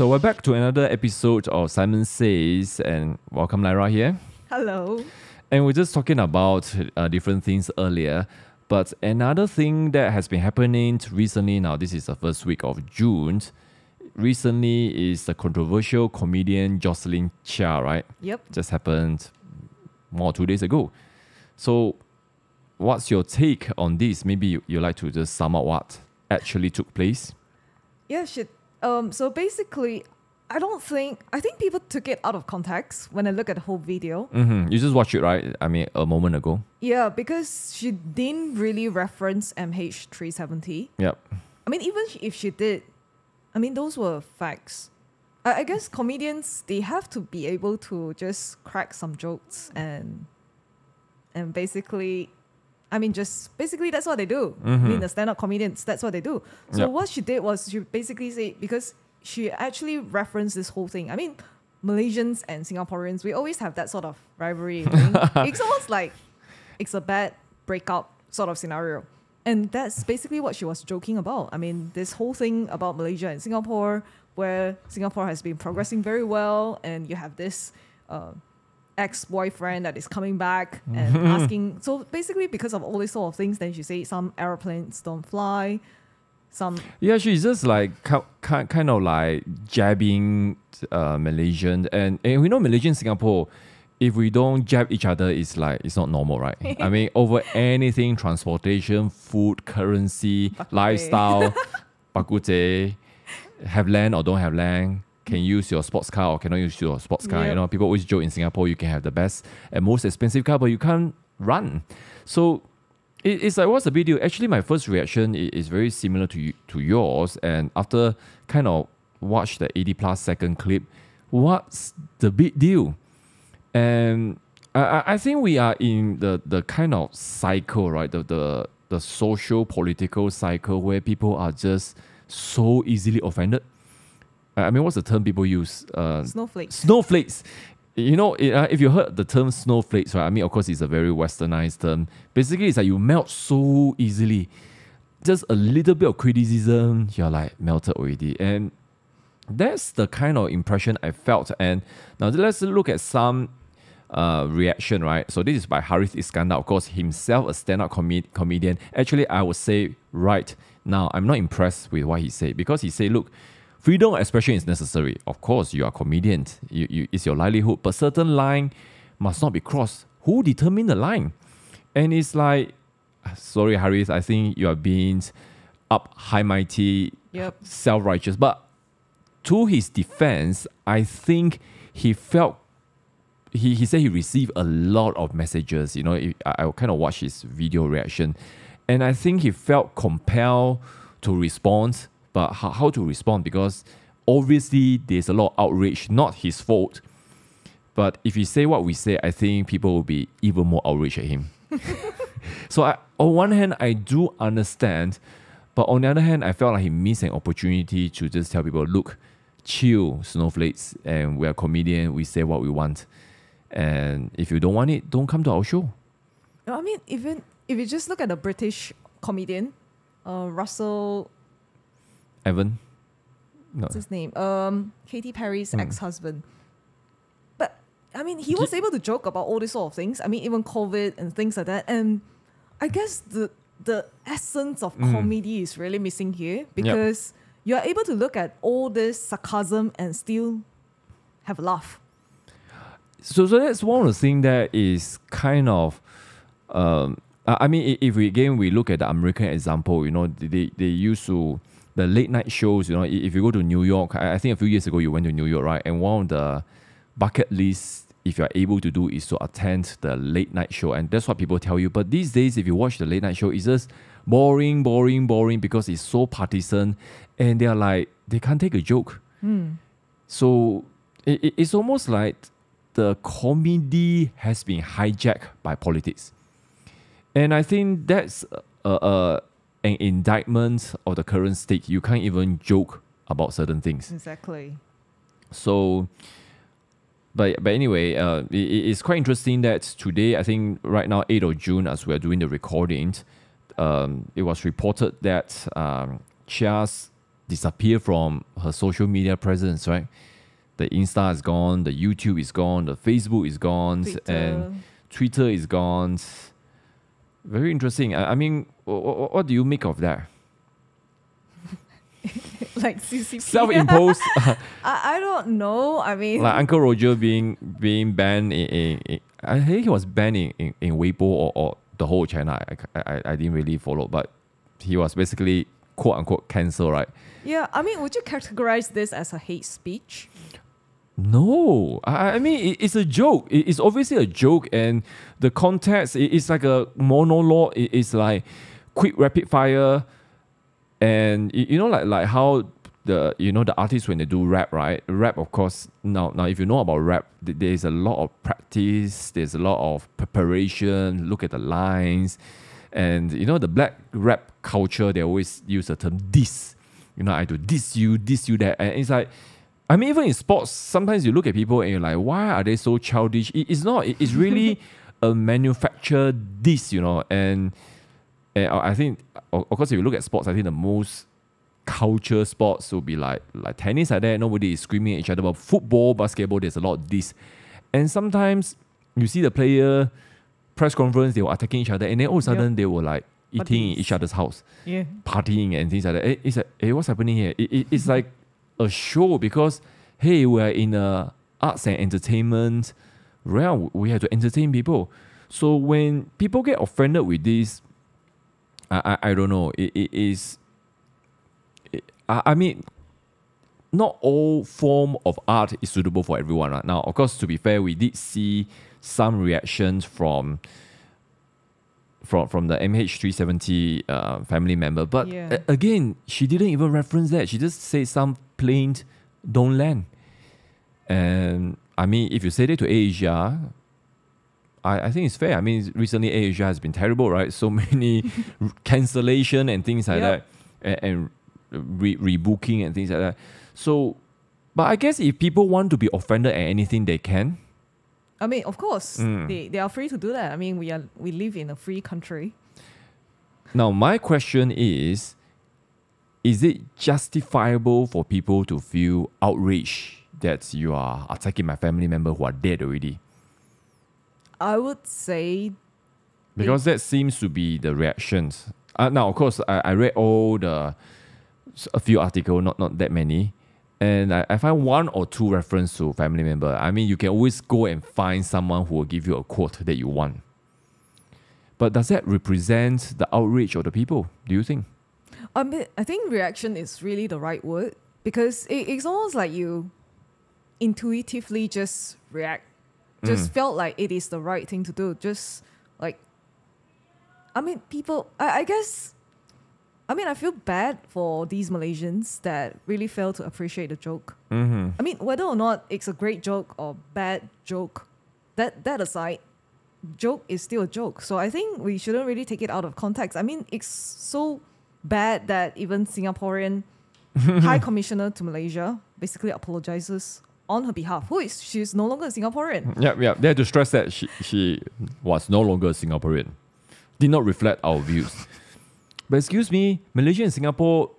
So we're back to another episode of Simon Says, and welcome Lyra here. Hello. And we're just talking about uh, different things earlier. But another thing that has been happening recently, now this is the first week of June, recently is the controversial comedian Jocelyn Chia, right? Yep. Just happened more two days ago. So, what's your take on this? Maybe you, you like to just sum up what actually took place? Yeah, shit. Um, so basically, I don't think I think people took it out of context when I look at the whole video. Mm-hmm. You just watched it, right? I mean, a moment ago. Yeah, because she didn't really reference MH370. Yep. I mean, even if she did, I mean, those were facts. I, I guess comedians they have to be able to just crack some jokes and and basically. I mean, just basically that's what they do. I mean, the stand-up comedians, that's what they do. So Yep. what she did was she basically said because she actually referenced this whole thing. I mean, Malaysians and Singaporeans, we always have that sort of rivalry. it's almost like it's a bad breakup sort of scenario. And that's basically what she was joking about. I mean, this whole thing about Malaysia and Singapore, where Singapore has been progressing very well, and you have this uh, ex boyfriend that is coming back and asking. So basically, because of all these sort of things, then she said some airplanes don't fly. Some Yeah, she's just like ki- ki- kind of like jabbing uh, Malaysian, and, and we know Malaysian Singapore. If we don't jab each other, it's like it's not normal, right? I mean, over anything, transportation, food, currency, Bak kut teh. lifestyle, bak kut teh, have land or don't have land, can use your sports car or cannot use your sports car. You know, people always joke in Singapore you can have the best and most expensive car, but you can't run. So it, it's like what's the big deal? Actually, my first reaction i- is very similar to you, to yours. And after kind of watch the 80 plus second clip, what's the big deal? And I, I- I think we are in the, the kind of cycle, right? The, the the social political cycle where people are just so easily offended. I mean, what's the term people use? Uh, snowflakes. snowflakes. You know, it, uh, if you heard the term snowflakes, right? I mean, of course, it's a very westernized term. Basically, it's like you melt so easily. Just a little bit of criticism, you're like melted already. And that's the kind of impression I felt. And now let's look at some uh, reaction, right? So this is by Harith Iskandar, of course, himself a stand-up comed- comedian. Actually, I would say right now, I'm not impressed with what he said because he said, look, freedom of expression is necessary. Of course, you are a comedian, you, you, it's your livelihood, but certain line must not be crossed. Who determine the line? And it's like, sorry, Harith, I think you are being up high mighty, Yep. self-righteous. But to his defense, I think he felt he, he said he received a lot of messages. You know, I, I kind of watched his video reaction, and I think he felt compelled to respond. But how, how to respond? Because obviously there's a lot of outrage, not his fault. But if he say what we say, I think people will be even more outraged at him. so I, on one hand, I do understand, but on the other hand, I felt like he missed an opportunity to just tell people, look, chill, snowflakes, and we're a comedian, we say what we want. And if you don't want it, don't come to our show. I mean, even if you just look at the British comedian, uh, Russell, Evan? No. what's his name? Um, Katy Perry's Mm. ex-husband. But I mean, he was able to joke about all these sort of things. I mean, even COVID and things like that. And I guess the the essence of Mm. comedy is really missing here because you are able to look at all this sarcasm and still have a laugh. So, so that's one of the things that is kind of, um, I I mean, if we again we look at the American example, you know, they they used to the late night shows. You know, if you go to New York, I, I think a few years ago you went to New York, right? And one of the bucket lists, if you're able to do, is to attend the late night show, and that's what people tell you. But these days, if you watch the late night show, it's just boring, boring, boring because it's so partisan, and they're like they can't take a joke. Hmm. So it, it- it's almost like the comedy has been hijacked by politics. And I think that's a, a, an indictment of the current state. You can't even joke about certain things. Exactly. So, but but anyway, uh, it, it- it's quite interesting that today, I think right now, 8th of June, as we're doing the recording, um, it was reported that um, Chia's disappeared from her social media presence, right? The Insta is gone, the YouTube is gone, the Facebook is gone, and Twitter. Twitter is gone. Very interesting. I, I mean, what, what do you make of that? like CCP. Self-imposed, I, I don't know. I mean, like Uncle Roger being being banned in, in, in I think he was banned in, in, in Weibo or, or the whole China. I, I, I didn't really follow, but he was basically quote unquote cancelled, right? yeah. I mean, would you categorize this as a hate speech? No, I, I mean it, it's a joke. It- it's obviously a joke, and the context it- it's like a monologue. It- it's like quick rapid fire, and you know like like how the you know the artists when they do rap, right? Rap, of course. Now now if you know about rap, th- there's a lot of practice. There's a lot of preparation. Look at the lines, and you know the black rap culture. They always use the term diss. You know, I do diss you, diss you that, and it's like. I mean, even in sports, sometimes you look at people and you're like, why are they so childish? It- it's not. It- It's really a manufactured this, you know. And, and I think, of course, if you look at sports, I think the most culture sports will be like like tennis like that. Nobody is screaming at each other. But football, basketball, there's a lot of this. And sometimes you see the player press conference, they were attacking each other, and then all of a sudden they were like eating in each other's house Yeah. partying and things like that. It- It's like, hey, what's happening here? It, it- it's like a show because, hey, we're in a arts and entertainment realm. We have to entertain people. So when people get offended with this, I, I, I don't know. It, it is, it- I, I mean, not all form of art is suitable for everyone. Right? Now, of course, to be fair, we did see some reactions from from from the MH370 uh, family member. But Yeah. again, she didn't even reference that. She just said some plain don't land. And I mean, if you say that to Asia, I, I think it's fair. I mean, recently Asia has been terrible, right? So many cancellation and things like Yep. that, and, and re- rebooking and things like that. So, but I guess if people want to be offended at anything, they can. I mean, of course, Mm. they, they are free to do that. I mean, we are we live in a free country. Now, my question is Is it justifiable for people to feel outraged that you are attacking my family member who are dead already? I would say Because that seems to be the reactions. Uh, now, of course, I, I read all the a few articles, not not that many, and I, I find one or two reference to family member. I mean, you can always go and find someone who will give you a quote that you want. But does that represent the outrage of the people? Do you think? I mean, I think reaction is really the right word because it, it's almost like you intuitively just react, just felt like it is the right thing to do. Just like, I mean, people, I, I guess, I mean, I feel bad for these Malaysians that really fail to appreciate the joke. Mm-hmm. I mean, whether or not it's a great joke or bad joke, that that aside, joke is still a joke. So I think we shouldn't really take it out of context. I mean, it's so bad that even Singaporean High Commissioner to Malaysia basically apologizes on her behalf. Who is she's no longer a Singaporean. Yeah, yeah. They had to stress that she, she was no longer a Singaporean. Did not reflect our views. But excuse me, Malaysia and Singapore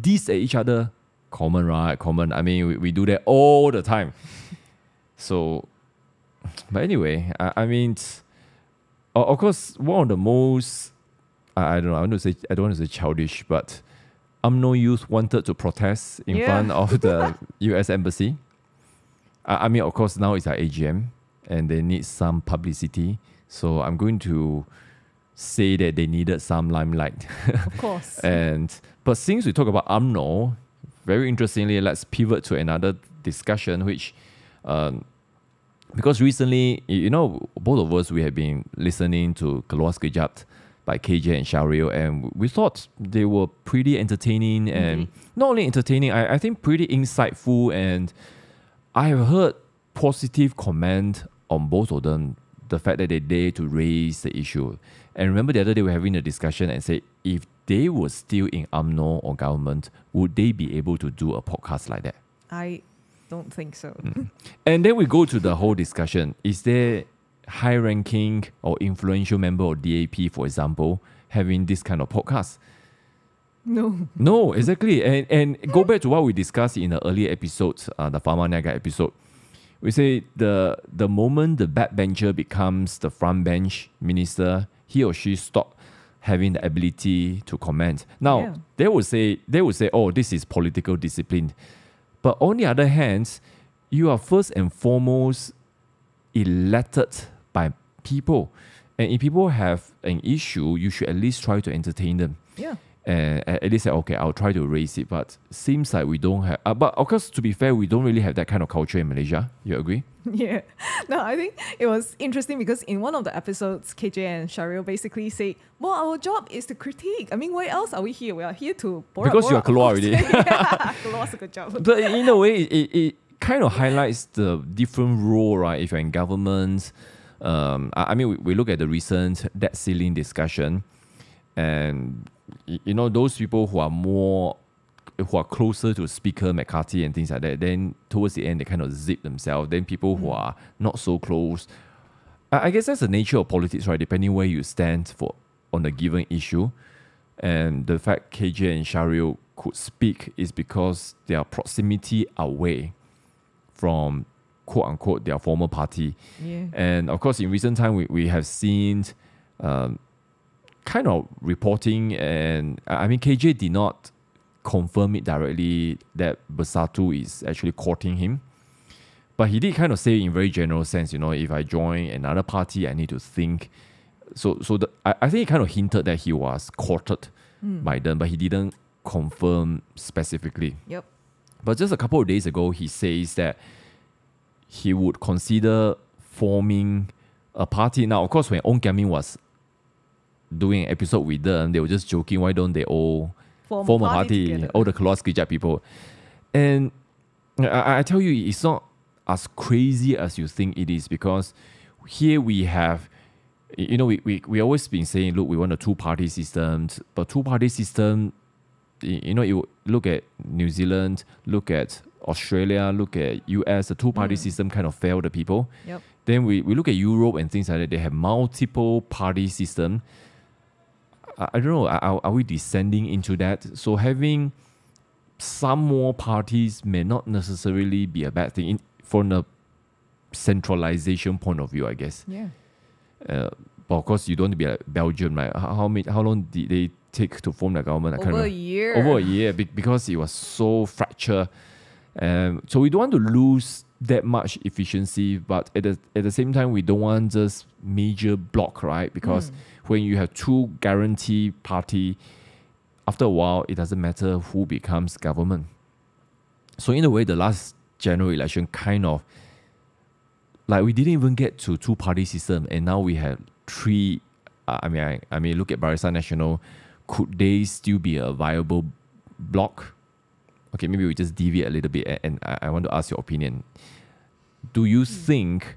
diss at each other. Common, right? Common. I mean, we, we do that all the time. So, but anyway, I, I mean, of course, one of the most, I, I don't know, I want to say, I don't want to say childish, but UMNO youth wanted to protest in Yeah. front of the US Embassy. I, I mean, of course, now it's at AGM and they need some publicity. So I'm going to say that they needed some limelight. Of course. and but since we talk about UMNO, very interestingly, let's pivot to another discussion, which um, because recently, you know, both of us we have been listening to Keluar Sekejap by KJ and Shahril, and we thought they were pretty entertaining mm-hmm. and not only entertaining, I, I think pretty insightful. And I have heard positive comment on both of them. The fact that they dare to raise the issue. And remember the other day we were having a discussion and said if they were still in UMNO or government, would they be able to do a podcast like that? I don't think so. Mm. And then we go to the whole discussion. Is there high ranking or influential member of DAP, for example, having this kind of podcast? No. No, exactly. And and go back to what we discussed in the earlier episodes, uh, the Pharma Niaga episode. We say the the moment the backbencher becomes the front bench minister, he or she stop having the ability to comment. Now Yeah. they would say they would say, oh, this is political discipline. But on the other hand, you are first and foremost elected by people. And if people have an issue, you should at least try to entertain them Yeah. and at at least say, okay, I'll try to raise it. But seems like we don't have. Uh, but of course, to be fair, we don't really have that kind of culture in Malaysia. You agree? Yeah. No, I think it was interesting because in one of the episodes, KJ and Shahril basically say, well, our job is to critique. I mean, why else are we here? We are here to borak, Because you are borak. keluar already. yeah, keluar's a good job. but in a way, it, it, it kind of highlights the different role, right? If you're in government, um, I, I mean, we, we look at the recent debt ceiling discussion, and you know those people who are more who are closer to Speaker McCarthy and things like that, then towards the end they kind of zip themselves. Then people who are not so close, I, I guess that's the nature of politics, right? Depending where you stand for on a given issue, and the fact KJ and Shahril could speak is because their proximity away from quote unquote their former party. Yeah. And of course, in recent time, we, we have seen um, kind of reporting, and I mean, KJ did not confirm it directly that Bersatu is actually courting him. But he did kind of say in very general sense, you know, if I join another party, I need to think. So, so the, I, I think he kind of hinted that he was courted by them, but he didn't confirm specifically. Yep. But just a couple of days ago, he says that he would consider forming a party. Now, of course, when Ong Kian Ming was doing an episode with them, they were just joking, why don't they all Form, form a party, together. all the Sekejap people. And I, I tell you, it's not as crazy as you think it is because here we have, you know, we, we, we always been saying, look, we want a two party system, but two party system, you know, you look at New Zealand, look at Australia, look at US, the two party system kind of failed the people. Yep. Then we, we look at Europe and things like that. They have multiple party system. I, I don't know. Are, are we descending into that? So having some more parties may not necessarily be a bad thing in, from the centralization point of view, I guess. Yeah. Uh, but of course, you don't want to be like Belgium. Like how how, many, how long did they take to form the government? I Over a year. over a year be- because it was so fractured. Um, so we don't want to lose that much efficiency, but at the at the same time, we don't want just major block, right? Because when you have two guarantee party, after a while, it doesn't matter who becomes government. So in a way, the last general election kind of like we didn't even get to two party system, and now we have three. Uh, I mean, I, I mean, look at Barisan Nasional. Could they still be a viable block? Okay, maybe we just deviate a little bit, and I, I want to ask your opinion. Do you mm. think?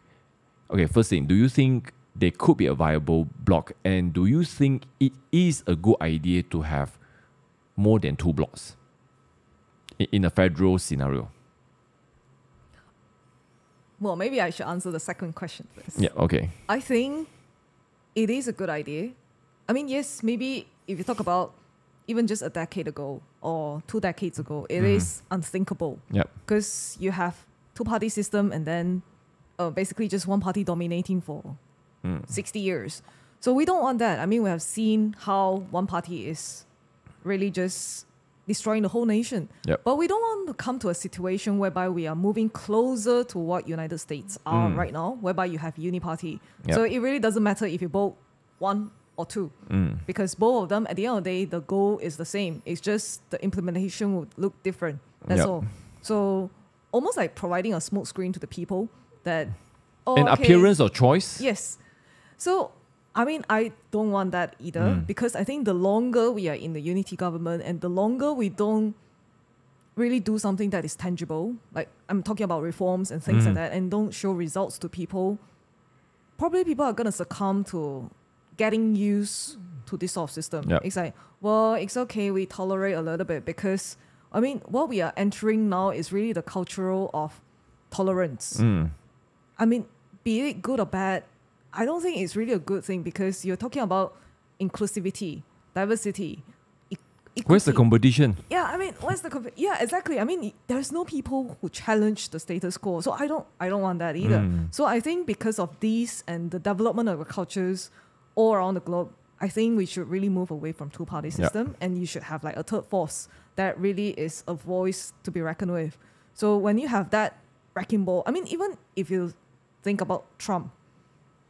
Okay, first thing, do you think they could be a viable block, and do you think it is a good idea to have more than two blocks in, in a federal scenario? Well, maybe I should answer the second question first. Yeah. Okay. I think it is a good idea. I mean, yes, maybe if you talk about even just a decade ago or two decades ago, it is unthinkable Yep. because you have two party system and then uh, basically just one party dominating for 60 years. So we don't want that. I mean, we have seen how one party is really just destroying the whole nation. Yep. But we don't want to come to a situation whereby we are moving closer to what United States are Mm. right now, whereby you have uniparty. Yep. So it really doesn't matter if you vote one or two, Mm. because both of them, at the end of the day, the goal is the same. It's just the implementation would look different. That's Yep. all. So almost like providing a smoke screen to the people that oh, An okay, appearance of choice. Yes. So, I mean, I don't want that either Mm. because I think the longer we are in the unity government and the longer we don't really do something that is tangible, like I'm talking about reforms and things Mhm. like that, and don't show results to people, probably people are going to succumb to getting used to this sort of system. Yep. It's like, well, it's okay, we tolerate a little bit because, I mean, what we are entering now is really the cultural of tolerance. Mm. I mean, be it good or bad, I don't think it's really a good thing because you're talking about inclusivity, diversity, e- it Where's the competition? Yeah, I mean, what's the comp- yeah, exactly. I mean, there's no people who challenge the status quo, so I don't, I don't want that either. Mm. So I think because of these and the development of the cultures all around the globe, I think we should really move away from two party system, and you should have like a third force that really is a voice to be reckoned with. So when you have that wrecking ball, I mean, even if you think about Trump,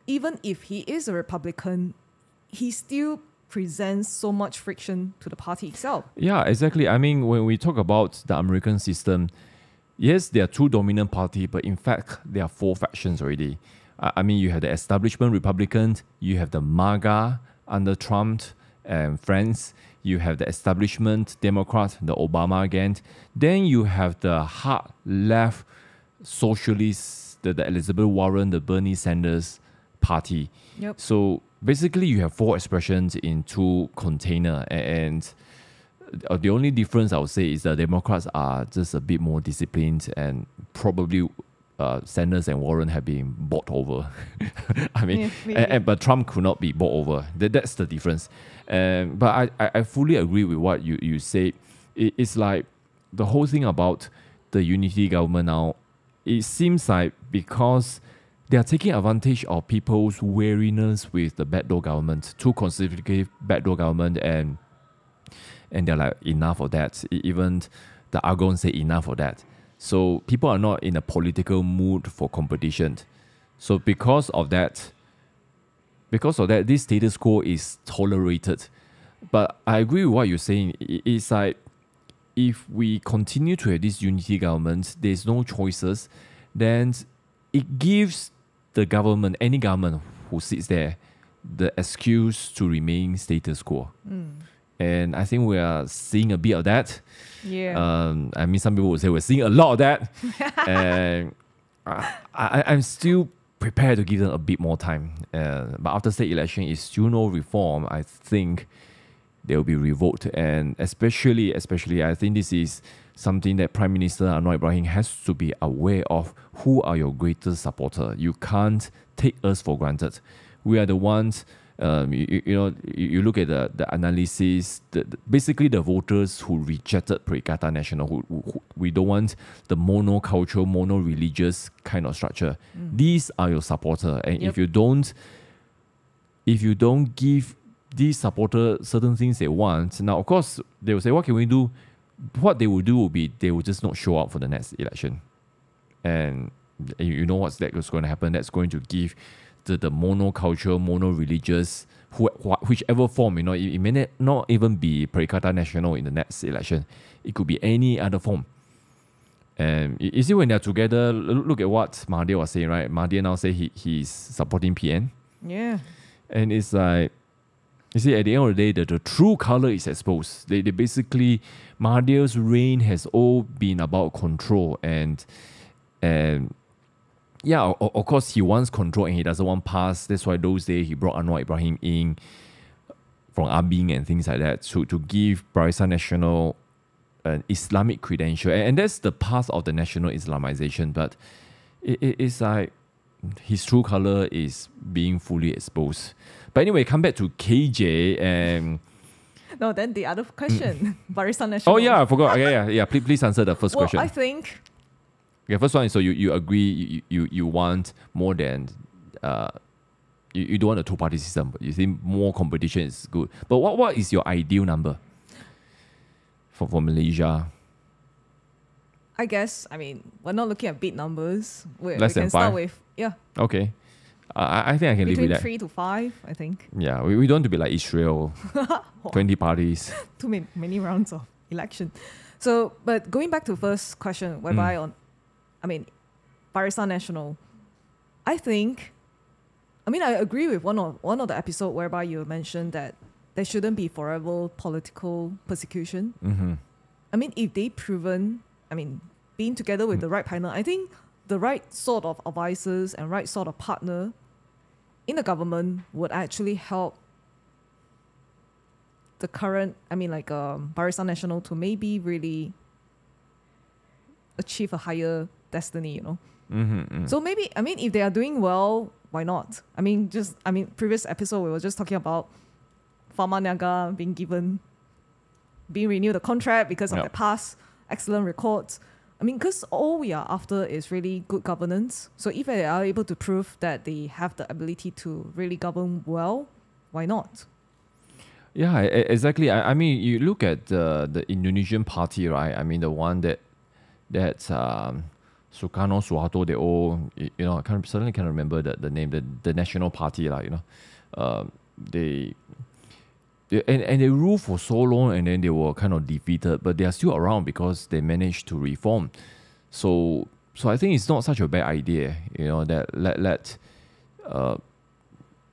even if he is a Republican, he still presents so much friction to the party itself. Yeah, exactly. I mean, when we talk about the American system, yes, there are two dominant party, but in fact, there are four factions already. I mean, you have the establishment Republicans, you have the MAGA under Trump and friends, you have the establishment Democrats, the Obama again. Then you have the hard left socialists, the, the Elizabeth Warren, the Bernie Sanders party. Yep. So basically, you have four expressions in two container, and uh, the only difference I would say is the Democrats are just a bit more disciplined, and probably uh, Sanders and Warren have been bought over. I mean, Yeah, and, but Trump could not be bought over. That, that's the difference. Um, but I, I, fully agree with what you, you said. It, it's like the whole thing about the unity government now, it seems like because they are taking advantage of people's weariness with the backdoor government, too conservative backdoor government, and and they're like enough of that. Even the Agong say enough of that. So people are not in a political mood for competition. So because of that, because of that, this status quo is tolerated. But I agree with what you're saying. It's like if we continue to have this unity government, there's no choices, then it gives the government, any government who sits there, the excuse to remain status quo. Mm. And I think we are seeing a bit of that. Yeah. Um, I mean, some people would say we're seeing a lot of that. and I, I, I'm still prepared to give them a bit more time. Uh, but after state election, is still no reform. I think there will be revolt, and especially, especially, I think this is something that Prime Minister Anwar Ibrahim has to be aware of. Who are your greatest supporter? You can't take us for granted. We are the ones. Um, you, you- know, you, look at the, the analysis, the, the- basically the voters who rejected Perikatan Nasional, who, who, who- we don't want the monocultural, mono-religious kind of structure. These are your supporter, and Yep. if you don't, if you don't give these supporter certain things they want, now of course they will say, what can we do? What they will do will be they will just not show up for the next election, and you you know what's that is going to happen? That's going to give the, the monocultural, mono-religious, who, wh- whichever form, you know, it, it may not- even be Perikatan National in the next election. It could be any other form. And you see when they're together, look look at what Mahathir was saying, right? Mahathir now say he, he's supporting PN. yeah. And it's like, you see, at the end of the day, the, the true color is exposed. They, they basically, Mahathir's reign has all been about control and, and yeah, o- of course, he wants control and he doesn't want pass. That's why those days he brought Anwar Ibrahim in from ABIM and things like that to, to give Barisan National an Islamic credential. And, and that's the path of the national Islamization. But it, it, it's like his true color is being fully exposed. But anyway, come back to KJ and No, then the other question, mm. Barisan National. oh yeah, I forgot. Yeah, yeah, yeah. Please, please answer the first Well, question. I think Okay, first one is so you, you agree you, you you want more than uh you, you don't want a two party system, but you think more competition is good. But what what is your ideal number for, for Malaysia? I guess I mean we're not looking at big numbers. We, Less we than can start five? with yeah Okay. I I think I can live between with that. three to five. I think Yeah, we, we don't want to be like Israel, twenty parties. too many, many rounds of election. So, but going back to first question, whereby Mm. on, I mean, Barisan National, I think, I mean, I agree with one of one of the episode whereby you mentioned that there shouldn't be forever political persecution. Mm-hmm. I mean, if they proven, I mean, being together with the right partner, I think the right sort of advisors and right sort of partner in the government would actually help the current, I mean, like um, Barisan National to maybe really achieve a higher destiny, you know. Mm-hmm. So maybe I mean if they are doing well, why not? I mean just I mean previous episode we were just talking about Pharma Niaga being given being renewed the contract because of Yep. their past excellent records. I mean, because all we are after is really good governance. So if they are able to prove that they have the ability to really govern well, why not? Yeah, exactly. I, I mean, you look at the the Indonesian party, right? I mean, the one that that um, Sukarno, Suharto, they all, you know, I can't suddenly can't remember the, the name, the the National Party, like, you know, um, they. they- And, and they ruled for so long and then they were kind of defeated, but they are still around because they managed to reform. So so I think it's not such a bad idea, you know, that let let uh,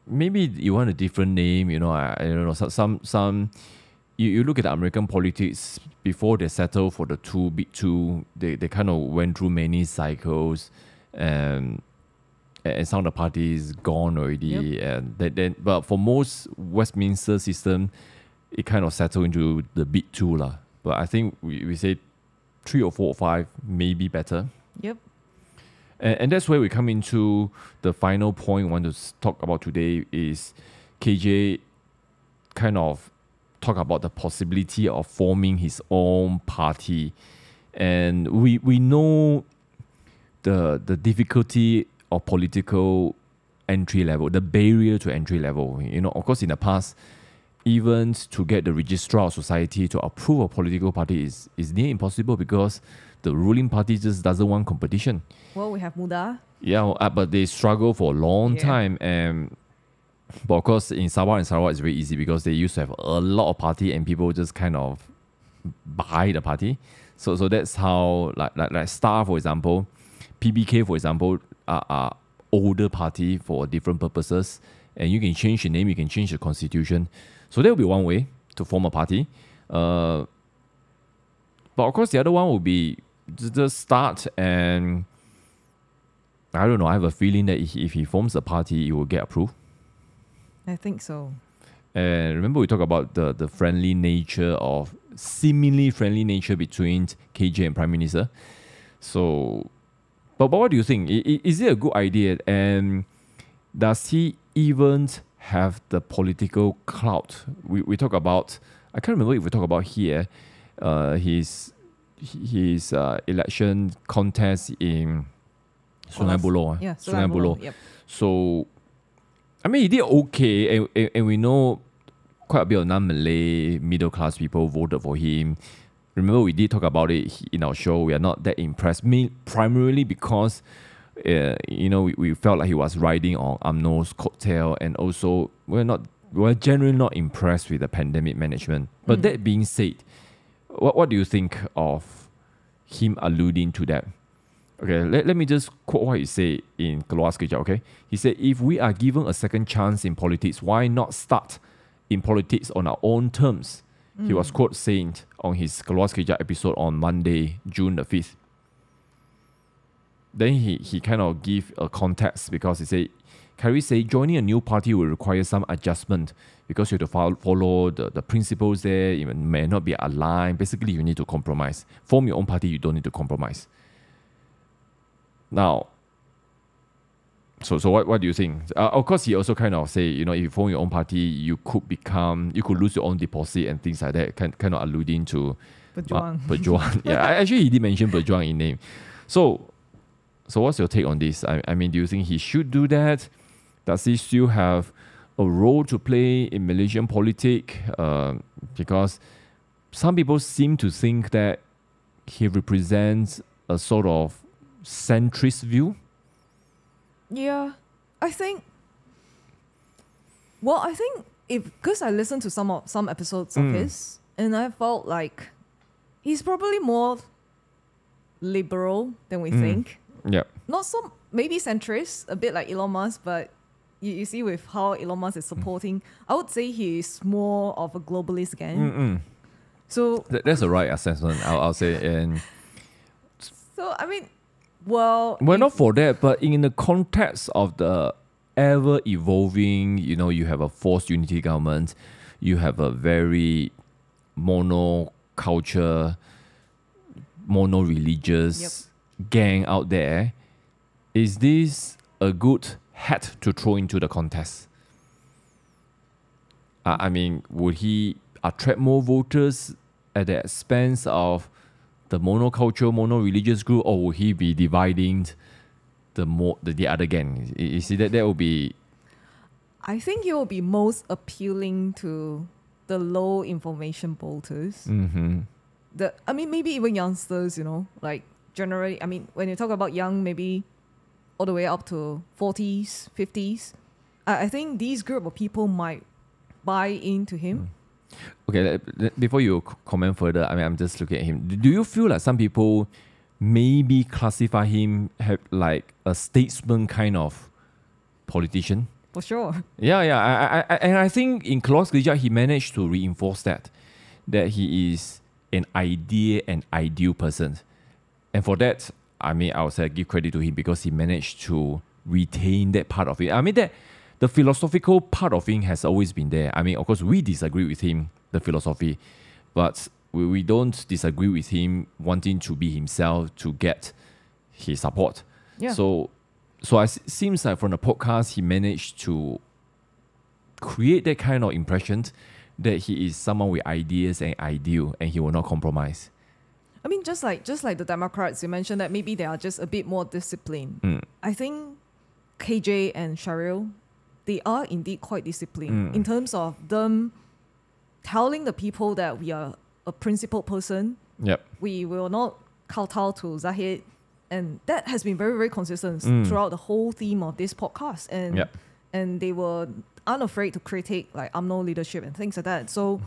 maybe you want a different name, you know, I, I don't know, some, some you, you look at the American politics before they settle for the two big two, they, they kind of went through many cycles um, and and some of the parties gone already and then, then but for most Westminster system it kind of settled into the big two lah. But I think we, we say three or four or five maybe better. Yep. And, and that's where we come into the final point we want to talk about today is KJ kind of talk about the possibility of forming his own party. And we we know the the difficulty of political entry level, the barrier to entry level. You know, of course in the past, even to get the registrar of society to approve a political party is, is near impossible because the ruling party just doesn't want competition. Well, we have Muda. Yeah, uh, but they struggle for a long Yeah. time, and but of course in Sabah and Sarawak it's very easy because they used to have a lot of party and people just kind of buy the party. So so that's how like like like Star for example, PBK for example are, are older party for different purposes, and you can change the name, you can change the constitution. So that will be one way to form a party. Uh, but of course the other one will be just start and I don't know. I have a feeling that if, if he forms a party, it will get approved. I think so. And remember, we talked about the, the friendly nature of seemingly friendly nature between KJ and Prime Minister. So, but, but what do you think? I- Is it a good idea? And does he even have the political clout? We, we talk about, I can't remember if we talk about here, uh, his his uh, election contest in Sungai Buloh. ah. Yeah, Sungai Buloh. Yep. So, I mean, he did okay, and, and, and we know quite a bit of non-Malay middle class people voted for him. Remember, we did talk about it in our show. We are not that impressed, main, primarily because, uh, you know, we, we felt like he was riding on UMNO's coattail, and also we're not we're generally not impressed with the pandemic management. But Mm. that being said, what what do you think of him alluding to that? Okay, let, let me just quote what he said in Sekejap, okay? He said, if we are given a second chance in politics, why not start in politics on our own terms? He was hmm. quote saying on his Sekejap episode on Monday, June the 5th. Then he, he kind of give a context because he said, Kerry said, joining a new party will require some adjustment because you have to fol- follow the, the principles there. It may not be aligned. Basically, you need to compromise. Form your own party, you don't need to compromise. Now, so so what, what do you think? Uh, of course, he also kind of say, you know, if you form your own party, you could become, you could lose your own deposit and things like that, kind, kind of alluding to Pejuang. uh, Pejuang. yeah, actually, he did mention Pejuang in name. So, so what's your take on this? I, I mean, do you think he should do that? Does he still have a role to play in Malaysian politics? Um, because some people seem to think that he represents a sort of centrist view. Yeah, I think. Well, I think if because I listened to some of some episodes of Mm. his, and I felt like he's probably more liberal than we Mm. think. Yeah. Not so maybe centrist, a bit like Elon Musk, but you, you see with how Elon Musk is Mm. supporting, I would say he's more of a globalist again. Mm-mm. So That, that's a right assessment, I'll, I'll say. And so I mean, well, well, not for that, but in the context of the ever evolving, you know, you have a forced unity government, you have a very mono culture, mono religious gang out there. Is this a good hat to throw into the contest? I mean, would he attract more voters at the expense of the monocultural, mono-religious group, or will he be dividing the more the, the other gang? You see that that will be I think it will be most appealing to the low information voters. mm-hmm, The I mean maybe even youngsters, you know, like generally I mean when you talk about young maybe all the way up to 40s, 50s, I, I think these group of people might buy into him. Okay, before you comment further, I mean, I'm just looking at him. Do- you feel like some people maybe classify him have like a statesman kind of politician? For sure. Yeah, yeah, I, I, I, and I think in Keluar Sekejap, he managed to reinforce that, that he is an idea and ideal person, and for that, I mean, I would say give credit to him because he managed to retain that part of it. I mean that the philosophical part of him has always been there. I mean, of course, we disagree with him, the philosophy, but we, we don't disagree with him wanting to be himself to get his support. Yeah. So, so it seems like from the podcast, he managed to create that kind of impression that he is someone with ideas and ideal, and he will not compromise. I mean, just like just like the Democrats, you mentioned that maybe they are just a bit more disciplined. Mm. I think KJ and Shahril, they are indeed quite disciplined Mm. in terms of them telling the people that we are a principled person. Yep. We will not kowtow to Zahid. And that has been very, very consistent Mm. throughout the whole theme of this podcast. And Yep. and they were unafraid to critique like UMNO leadership and things like that. So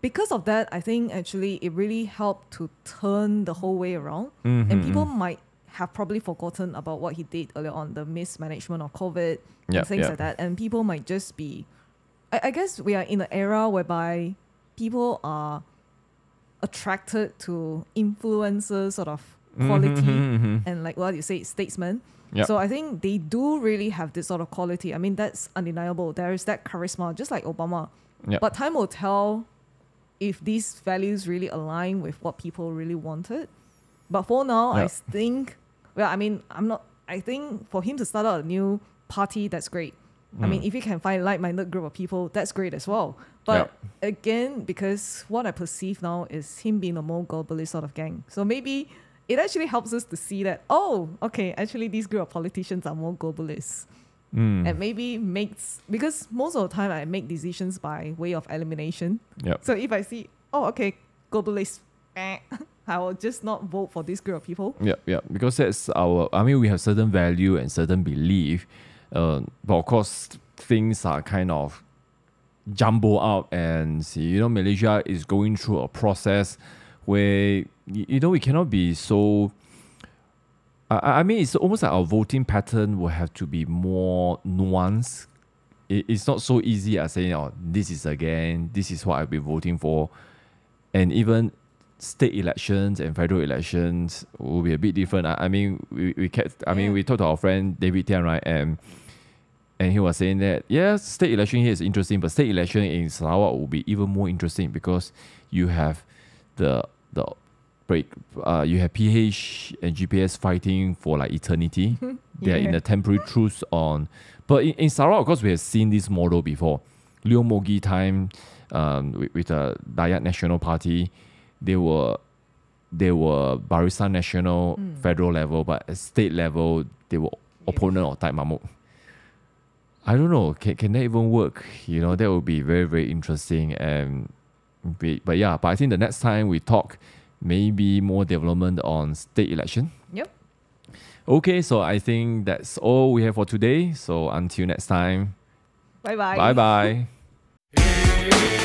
because of that, I think actually it really helped to turn the whole way around. And Mhm, people mhm. might have probably forgotten about what he did earlier on, the mismanagement of COVID Yep, and things yep. like that. And people might just be I, I guess we are in an era whereby people are attracted to influencers sort of quality Mhm, mhm, and like what you say, statesmen. Yep. So I think they do really have this sort of quality. I mean, that's undeniable. There is that charisma, just like Obama. Yep. But time will tell if these values really align with what people really wanted. But for now, I think, well, I mean, I'm not, I think for him to start out a new party, that's great. I mean, Mm. if you can find like-minded group of people, that's great as well. But again, because what I perceive now is him being a more globalist sort of gang. So maybe it actually helps us to see that, oh, okay, actually these group of politicians are more globalist. Mm. And maybe makes because most of the time I make decisions by way of elimination. Yep. So if I see, oh, okay, globalist, I will just not vote for this group of people. Yeah, yeah, because that's our. I mean, we have certain value and certain belief, uh, but of course, things are kind of jumble up, and you know, Malaysia is going through a process where you know we cannot be so. I, I mean, it's almost like our voting pattern will have to be more nuanced. It, it's not so easy as saying, "Oh, this is again, this is what I've been voting for," and even state elections and federal elections will be a bit different. I, I mean, we, we kept, I mean, we talked to our friend David Tian, right? And and he was saying that yes, state election here is interesting, but state election in Sarawak will be even more interesting because you have the the break. Uh, you have PH and GPS fighting for like eternity. They are in Yeah. a temporary truce on, but in, in Sarawak, of course, we have seen this model before. Leo Moggie time, um, with, with the Dayak National Party, they were they were Barisan National Mm. federal level, but at state level they were opponent of Taib Mahmud. I don't know. Can can that even work? You know, that would be very very interesting. And be- but yeah, but I think the next time we talk, maybe more development on state election. Yep. Okay, so I think that's all we have for today. So until next time, Bye bye. bye bye.